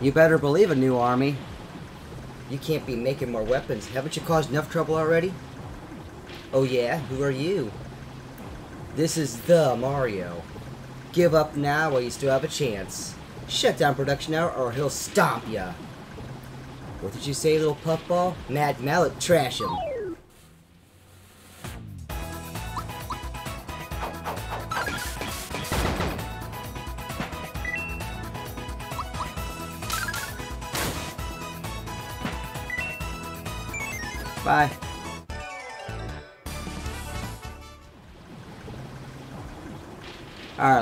You better believe a new army. You can't be making more weapons. Haven't you caused enough trouble already? Oh yeah? Who are you? This is the Mario. Give up now while you still have a chance. Shut down production now or he'll stomp ya. What did you say, little puffball? Mad Mallet, trash him.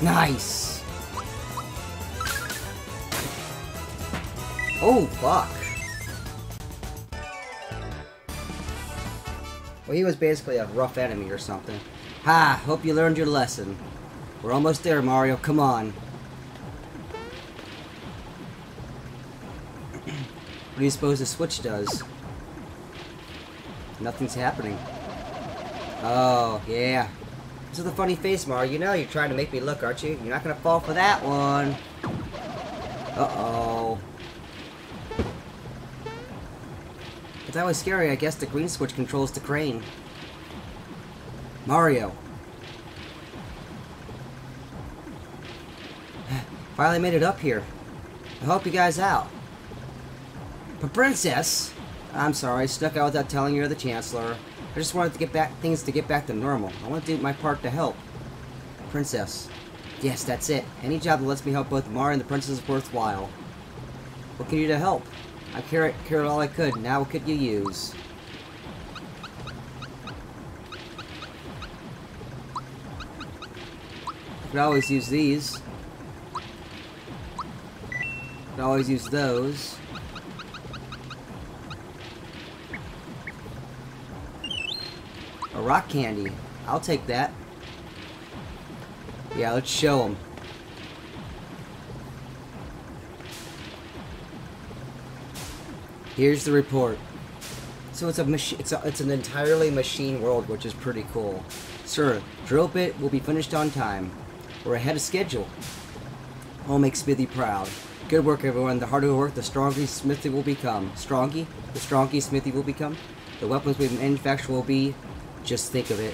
Nice. Oh, fuck. Well, he was basically a rough enemy or something. Ha! Hope you learned your lesson. We're almost there, Mario. Come on. what do you suppose the switch does? Nothing's happening. Oh, yeah. This is the funny face, Mario. You know you're trying to make me look, aren't you? You're not gonna fall for that one. Uh-oh. If that was scary, I guess the green switch controls the crane. Mario. Finally made it up here. I help you guys out. But Princess! I'm sorry, stuck out without telling you or the Chancellor. I just wanted to get back things to get back to normal. I want to do my part to help. Princess. Yes, that's it. Any job that lets me help both Mario and the princess is worthwhile. What can you do to help? I carried, carried all I could. Now what could you use? I could always use these. Could always use those. Rock candy. I'll take that. Yeah, let's show them. Here's the report. So it's a machine. It's it's an entirely machine world, which is pretty cool. Sir, drill bit will be finished on time. We're ahead of schedule. I'll make Smithy proud. Good work, everyone. The harder we work, the stronger Smithy will become. Strongy? The stronger Smithy will become. The weapons we manufacture will be. Just think of it.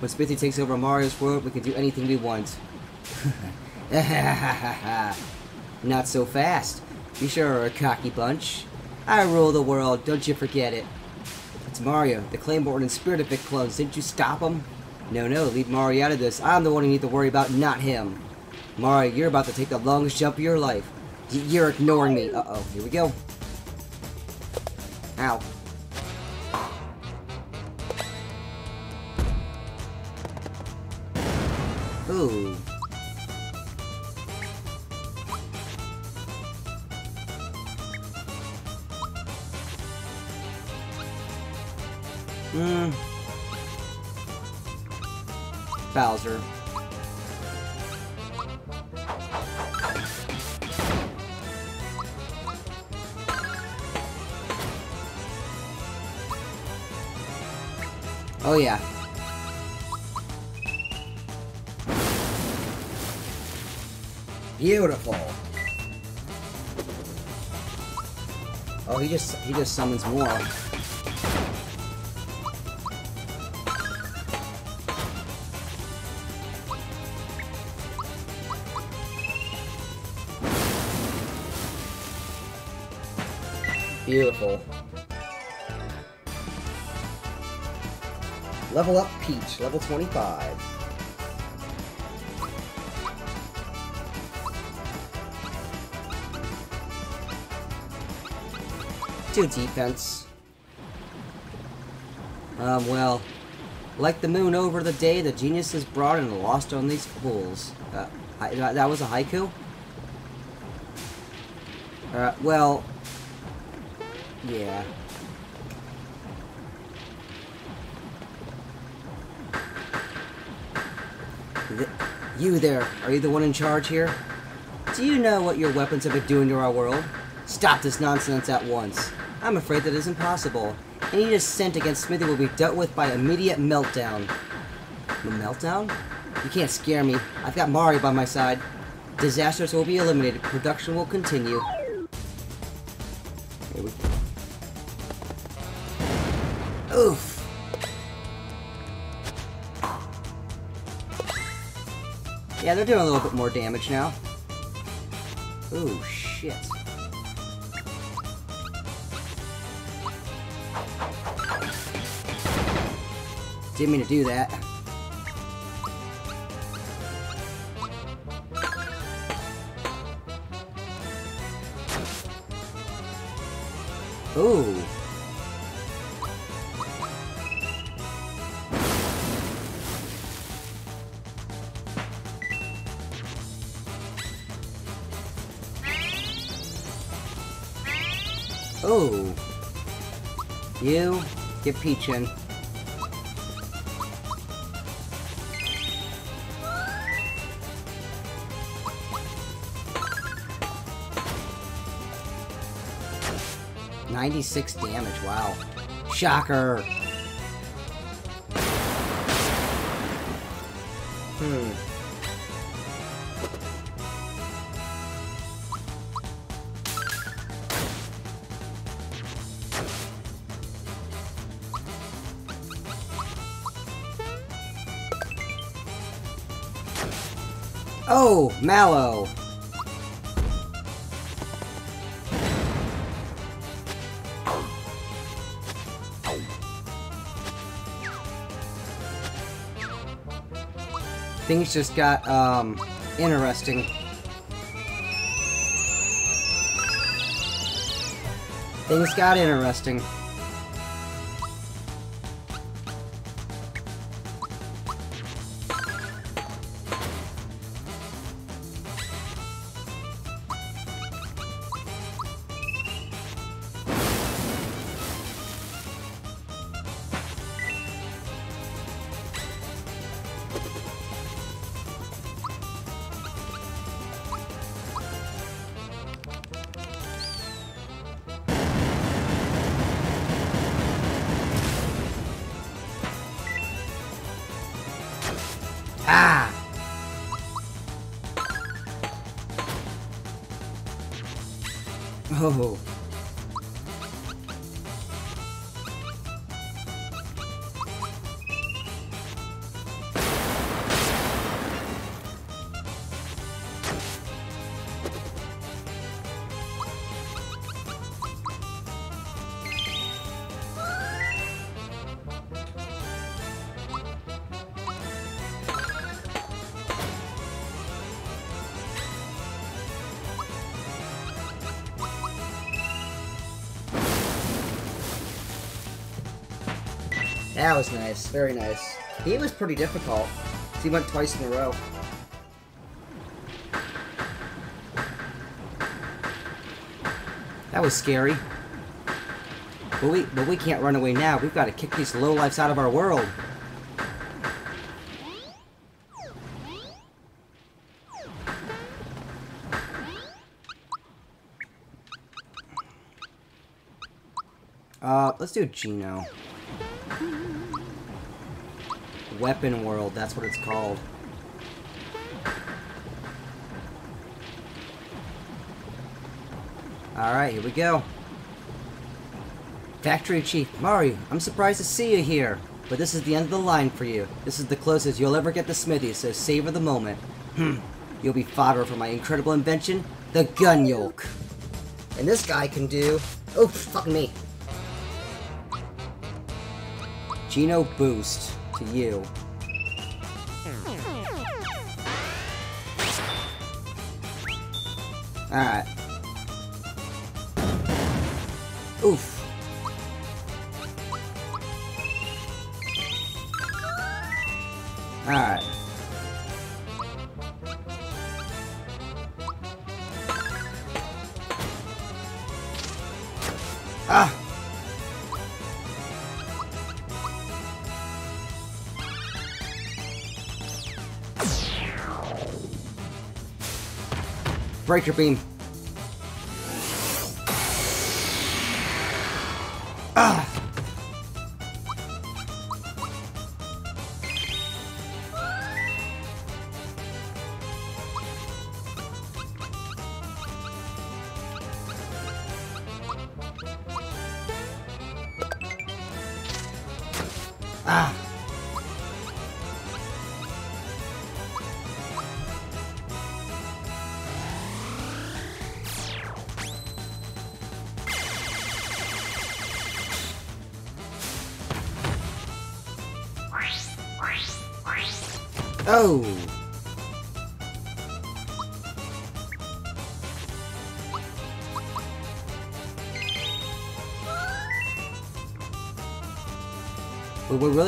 When Smithy takes over Mario's world, we can do anything we want. Not so fast. You sure are a cocky bunch. I rule the world, don't you forget it. It's Mario, the Claymore and Spirit Effect clones. Didn't you stop him? No, no, leave Mario out of this. I'm the one you need to worry about, not him. Mario, you're about to take the longest jump of your life. Y you're ignoring me. Uh-oh, here we go. Ow. Ooh. Summons more. Beautiful. Level up Peach, level 25. Defense. Um, well, like the moon over the day, the genius is broad and lost on these fools. Uh, I, that was a haiku? Uh, well... Yeah. You there, are you the one in charge here? Do you know what your weapons have been doing to our world? Stop this nonsense at once. I'm afraid that isn't possible. Any dissent against Smithy will be dealt with by immediate meltdown. A meltdown? You can't scare me. I've got Mario by my side. Disasters will be eliminated. Production will continue. Here we go. Oof. Yeah, they're doing a little bit more damage now. Ooh, shit. Didn't mean to do that. Ooh. Oh. You get Peachin. Ninety-six damage. Wow. Shocker. Hmm. Oh, Mallow. Things just got, um, interesting. Things got interesting. Oh. Was nice. Very nice. He was pretty difficult. He went twice in a row. That was scary. But we, but we can't run away now. We've got to kick these lowlifes out of our world. Uh, let's do Geno. Weapon World, that's what it's called. Alright, here we go. Factory Chief, Mario, I'm surprised to see you here. But this is the end of the line for you. This is the closest you'll ever get to Smithy, so savor the moment. Hmm. You'll be fodder for my incredible invention, the Gunyolk. And this guy can do... Oh, fuck me. Geno Boost to you. Alright. Oof. Alright. Breaker beam. Ah!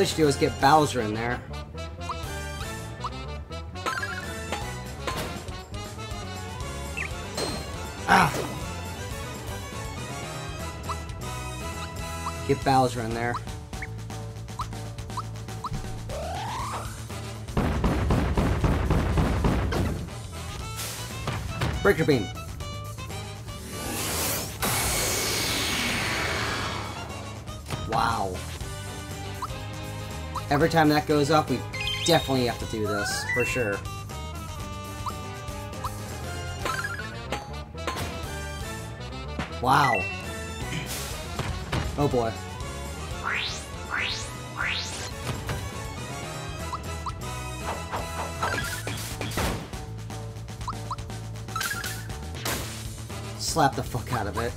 Really should do is get Bowser in there. Ah! Get Bowser in there. Breaker beam. Every time that goes up, we definitely have to do this, for sure. Wow. Oh boy. Slap the fuck out of it.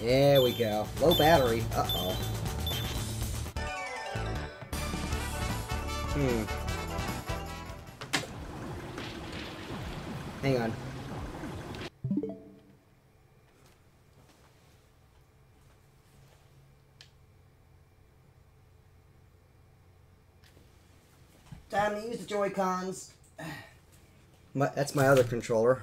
There we go. Low battery. Uh-oh. Hmm. Hang on. Time to use the Joy-Cons. My, that's my other controller.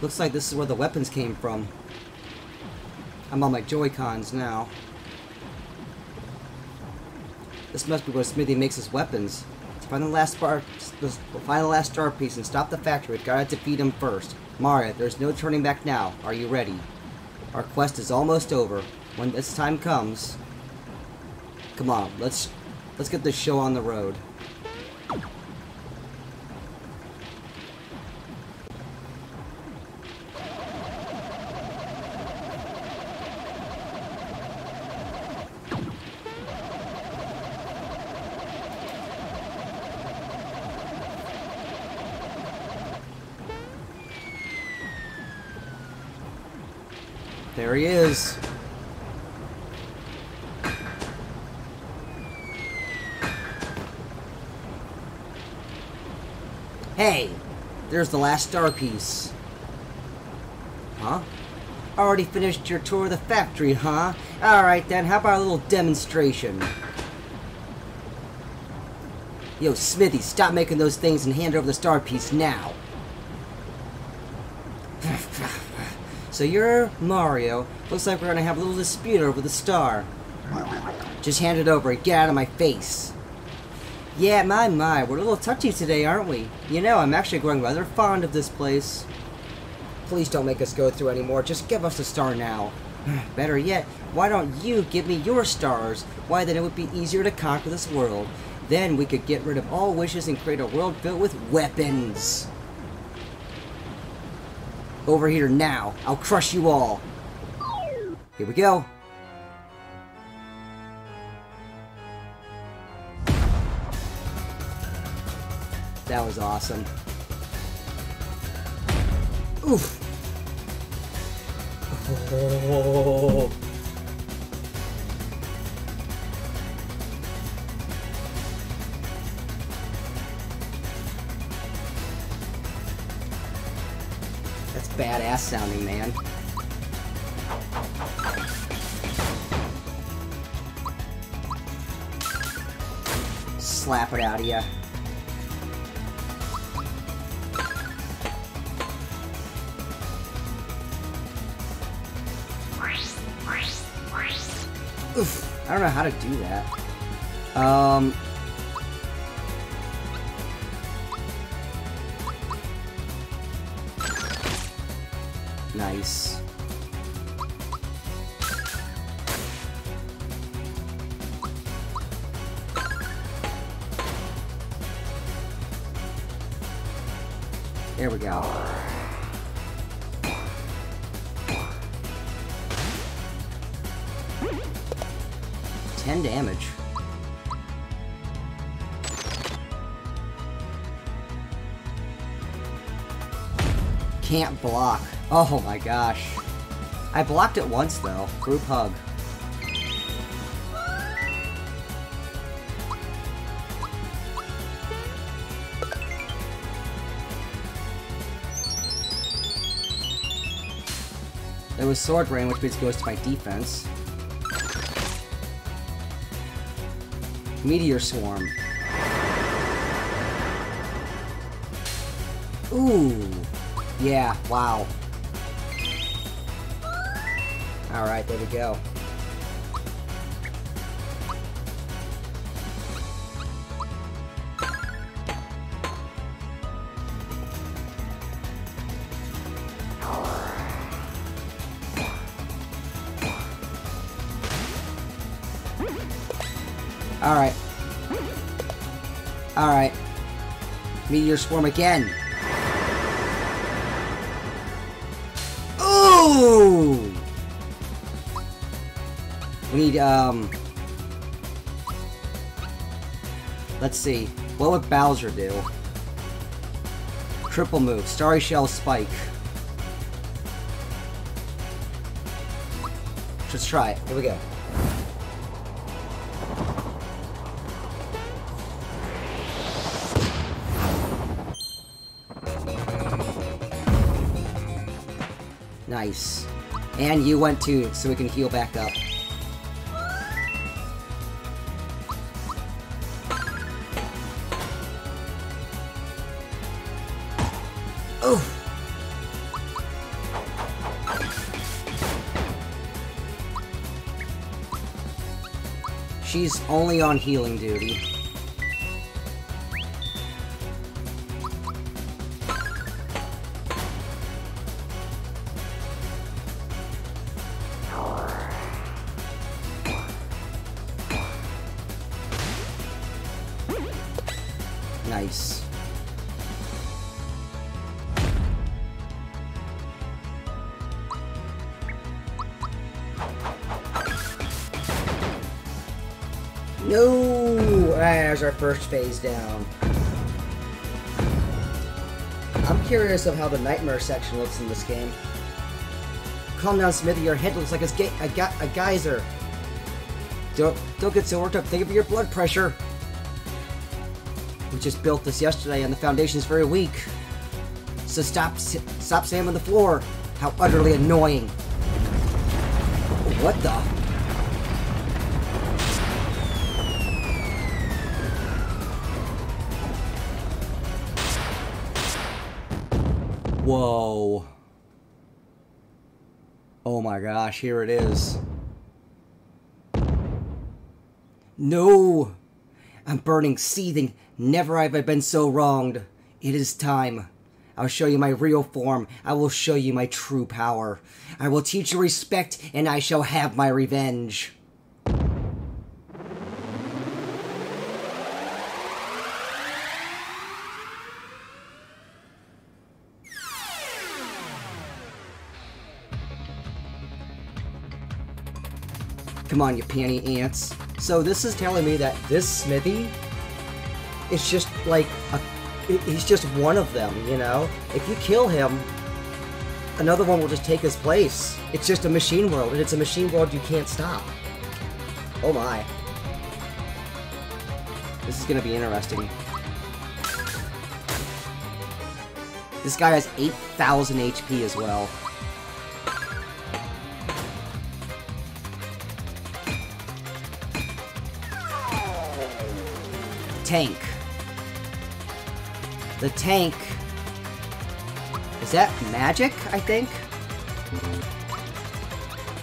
Looks like this is where the weapons came from. I'm on my Joy-Cons now. This must be where Smithy makes his weapons. To find the last star, find the last star piece and stop the factory. We've got to defeat him first. Mario, there's no turning back now. Are you ready? Our quest is almost over. When this time comes, come on, let's let's get this show on the road. There he is. Hey, there's the last star piece. Huh? Already finished your tour of the factory, huh? Alright then, how about a little demonstration? Yo, Smithy, stop making those things and hand over the star piece now. So you're Mario. Looks like we're gonna have a little dispute over the star. Just hand it over and get out of my face. Yeah, my my, we're a little touchy today, aren't we? You know, I'm actually growing rather fond of this place. Please don't make us go through anymore. Just give us a star now. Better yet, why don't you give me your stars? Why, then it would be easier to conquer this world. Then we could get rid of all wishes and create a world filled with weapons. Over here now. I'll crush you all. Here we go. That was awesome. Oof. Oh. badass sounding, man. Slap it out of you. Oof, I don't know how to do that. Um... There we go. Ten damage. Can't block. Oh my gosh. I blocked it once though. Group hug. Sword Rain, which goes to my defense. Meteor Swarm. Ooh. Yeah, wow. Alright, there we go. Alright. Alright. Meteor Swarm again. Ooh! We need, um... Let's see. What would Bowser do? Triple move. Starry Shell Spike. Let's try it. Here we go. Nice. And you went too, so we can heal back up. Oh! She's only on healing duty. First phase down. I'm curious of how the nightmare section looks in this game. Calm down, Smithy. Your head looks like a, a, a geyser. Don't don't get so worked up. Think of your blood pressure. We just built this yesterday, and the foundation is very weak. So stop stop Sam on the floor. How utterly annoying. What the? Whoa. Oh my gosh, here it is. No! I'm burning, seething. Never have I been so wronged. It is time. I'll show you my real form. I will show you my true power. I will teach you respect, and I shall have my revenge. Come on, you panty ants. So this is telling me that this Smithy is just like a, he's just one of them, you know? If you kill him, another one will just take his place. It's just a machine world, and it's a machine world you can't stop. Oh my. This is gonna be interesting. This guy has 8,000 HP as well. Tank. The tank... Is that magic, I think?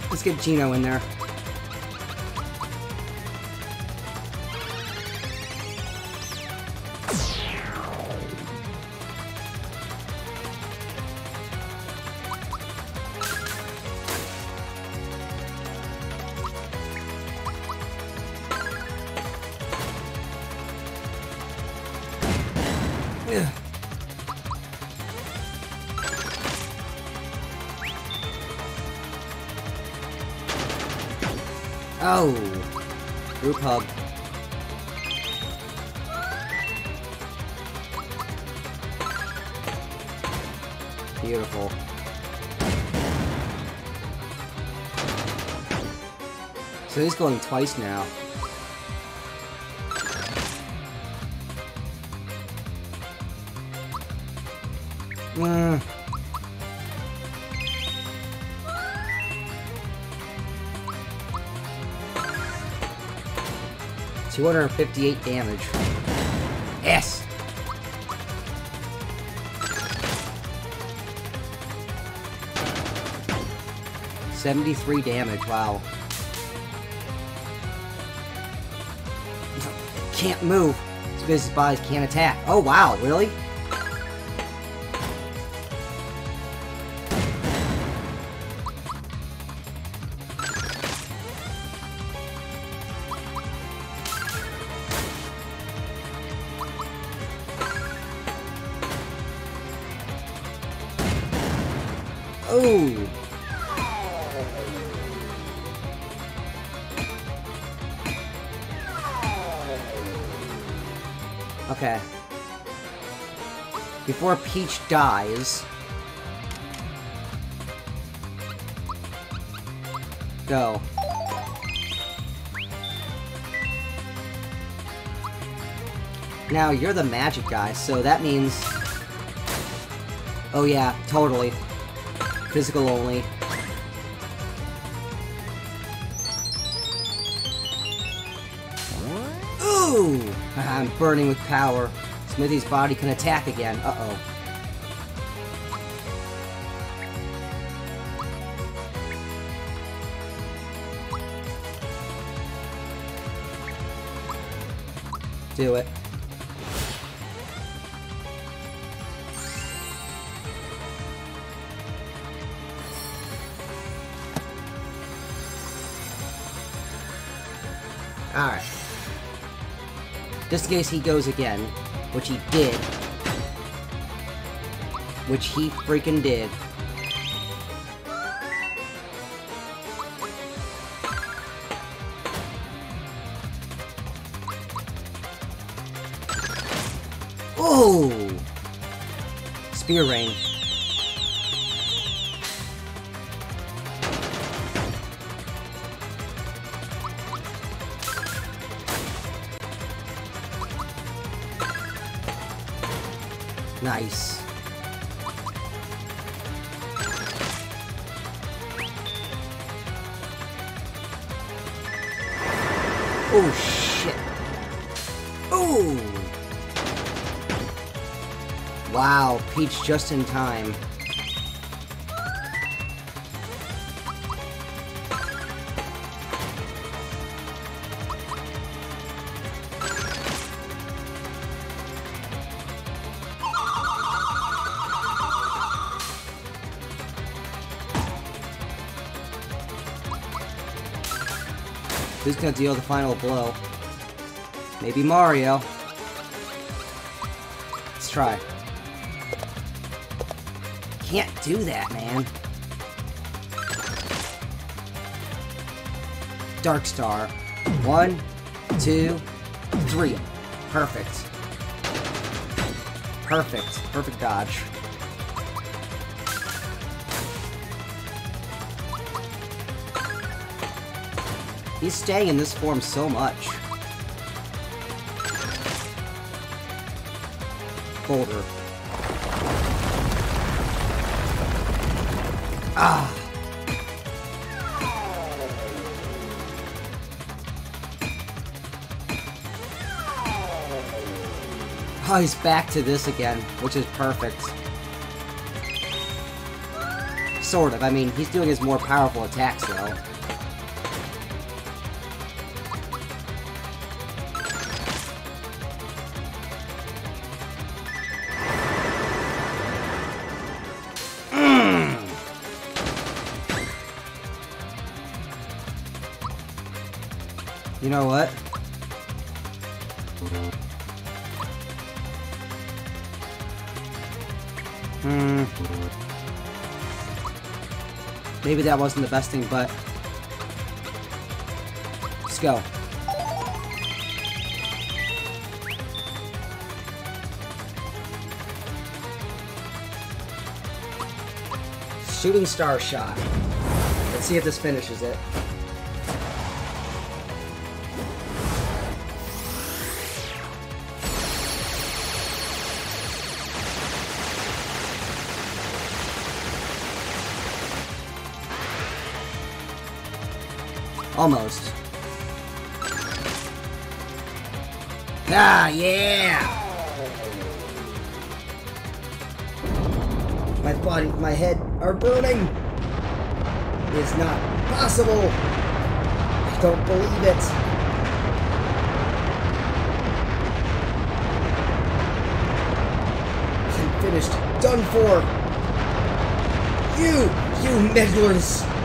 Let's get Geno in there. Twice now. Mm. Two hundred and fifty-eight damage. Yes. Seventy-three damage. Wow. Can't move. His body can't attack. Oh wow! Really? Before Peach dies... Go. Now, you're the magic guy, so that means... Oh yeah, totally. Physical only. Ooh! I'm burning with power. Smithy's body can attack again. Uh-oh. Do it. Alright. Just in case he goes again, which he did. Which he freaking did. Oh! Spear Rain. Nice. Oh shit. Oh! Wow, Peach just in time. Gonna deal the final blow? Maybe Mario. Let's try. Can't do that, man. Dark Star. One, two, three. Perfect. Perfect. Perfect dodge. He's staying in this form so much. Boulder. Ah! Oh, he's back to this again, which is perfect. Sort of. I mean, he's doing his more powerful attacks, though. You know what? Hmm. Maybe that wasn't the best thing, but... Let's go. Shooting star shot. Let's see if this finishes it. Almost. Ah, yeah! My body, my head are burning! It's not possible! I don't believe it! I'm finished. Done for! You! You meddlers!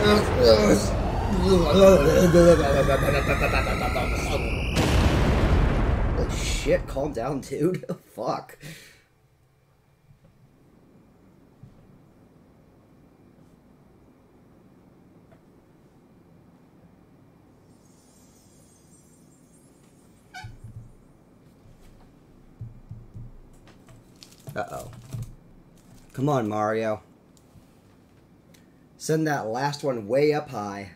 Holy shit, calm down, dude. Fuck. Uh-oh. Come on, Mario. Send that last one way up high.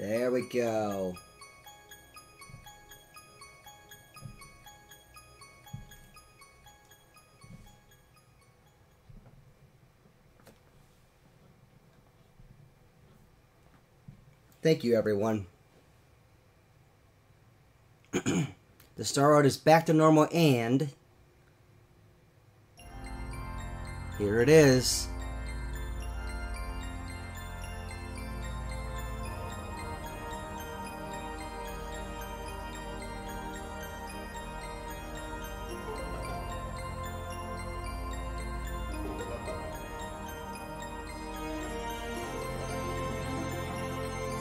There we go. Thank you, everyone. the Star Road is back to normal, and here it is.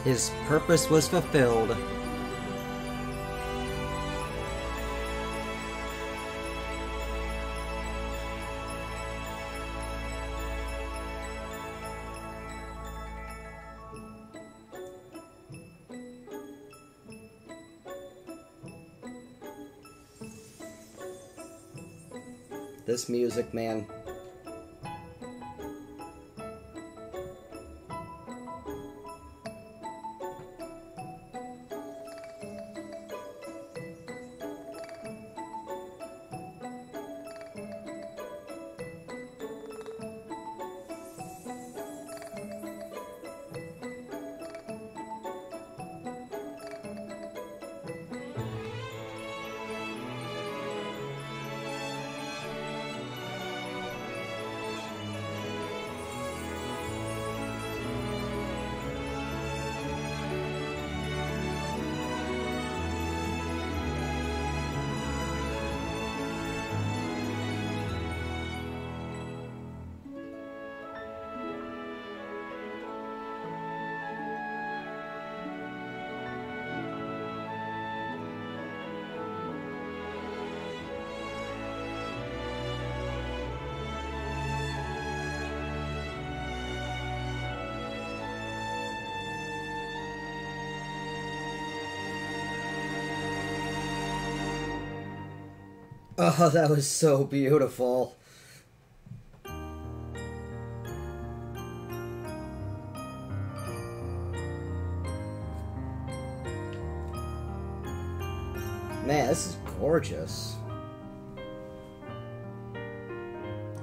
His purpose was fulfilled. This music, man. Oh, that was so beautiful. Man, this is gorgeous.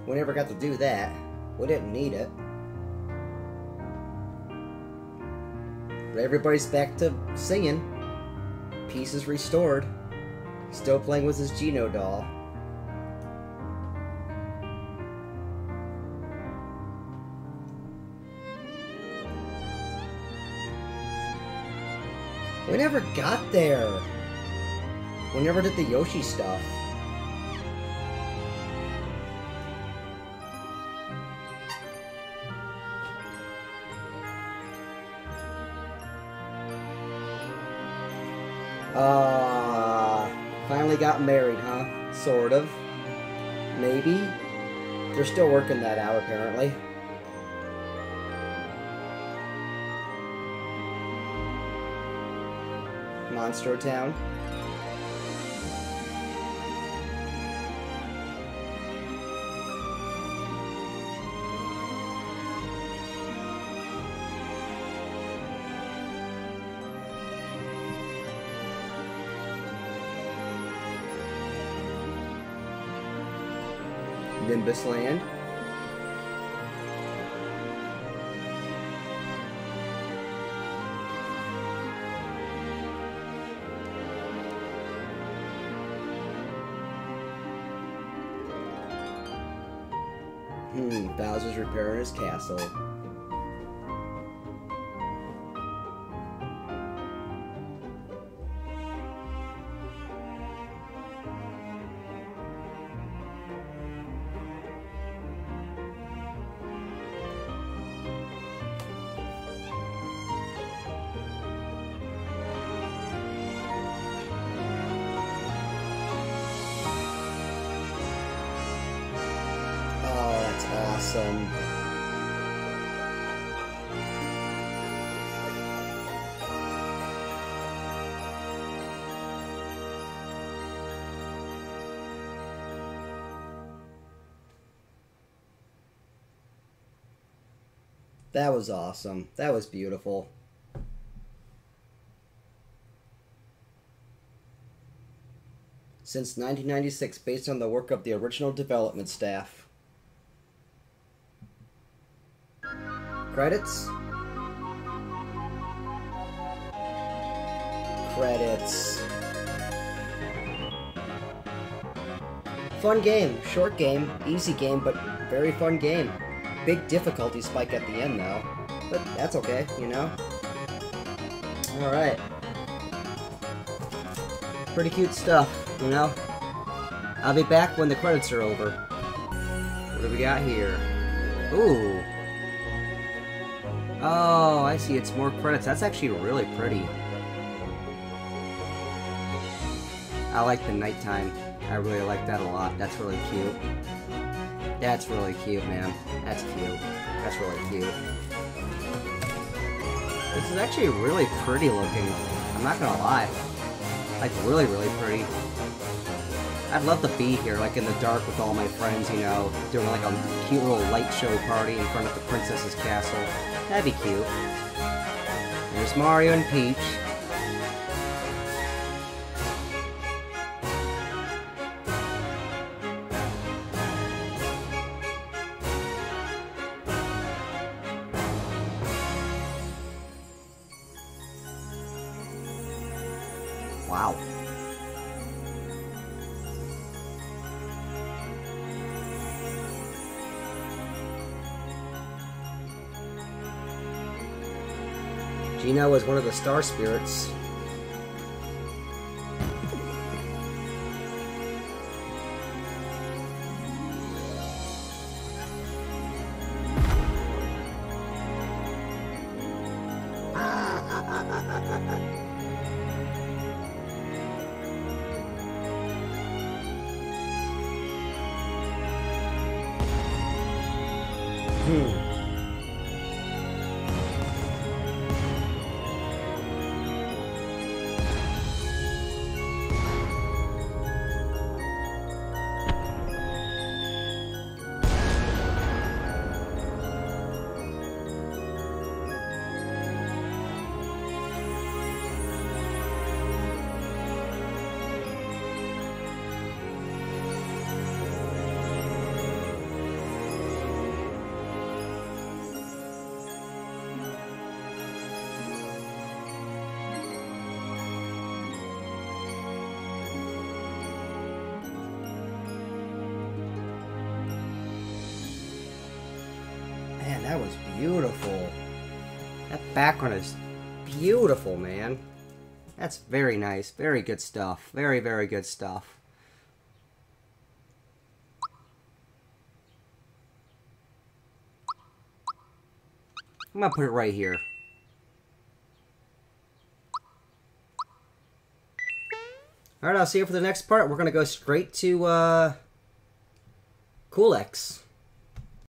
We never got to do that. We didn't need it. But everybody's back to singing. Peace is restored. Still playing with his Geno doll. We never got there. We never did the Yoshi stuff. Sort of. Maybe. They're still working that out, apparently. Monster Town. Nimbus Land. Hmm, Bowser's repairing his castle. That was awesome. That was beautiful. Since 1996, based on the work of the original development staff. Credits? Credits. Fun game, short game, easy game, but very fun game. Big difficulty spike at the end though. But that's okay, you know? Alright. Pretty cute stuff, you know? I'll be back when the credits are over. What do we got here? Ooh. Oh, I see. It's more credits. That's actually really pretty. I like the nighttime. I really like that a lot. That's really cute. That's really cute, man. That's cute. That's really cute. This is actually really pretty looking. I'm not gonna lie. Like, really, really pretty. I'd love to be here, like, in the dark with all my friends, you know, doing, like, a cute little light show party in front of the princess's castle. That'd be cute. There's Mario and Peach. Star spirits. Background is beautiful, man. That's very nice. Very good stuff. Very, very good stuff. I'm gonna put it right here. Alright, I'll see you for the next part. We're gonna go straight to, uh... Culex.